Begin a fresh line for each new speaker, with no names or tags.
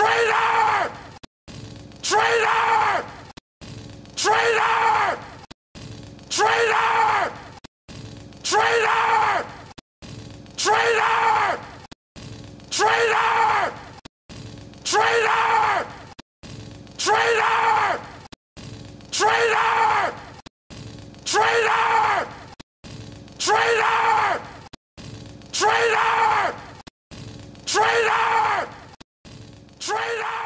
Traitor! Traitor! Traitor! Traitor! Traitor! Traitor! Traitor! Traitor! Traitor! Traitor! Traitor! Traitor! Traitor! Traitor! Freedom!